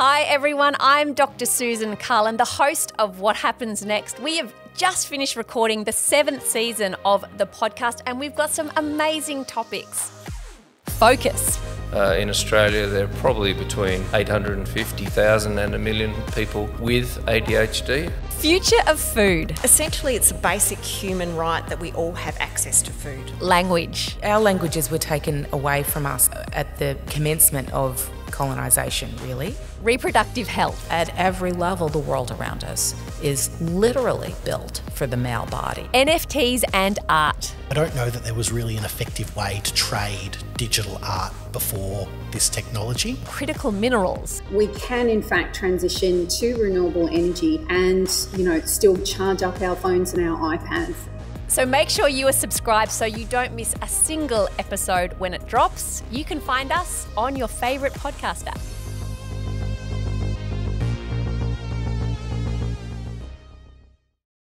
Hi, everyone. I'm Dr. Susan Carland, the host of What Happens Next. We have just finished recording the seventh season of the podcast, and we've got some amazing topics. Focus. Uh, in Australia, there are probably between 850,000 and a million people with ADHD. Future of food. Essentially, it's a basic human right that we all have access to food. Language. Our languages were taken away from us at the commencement of colonisation, really. Reproductive health. At every level, the world around us is literally built for the male body. NFTs and art. I don't know that there was really an effective way to trade digital art before this technology. Critical minerals. We can, in fact, transition to renewable energy and, you know, still charge up our phones and our iPads. So make sure you are subscribed so you don't miss a single episode when it drops. You can find us on your favourite podcast app.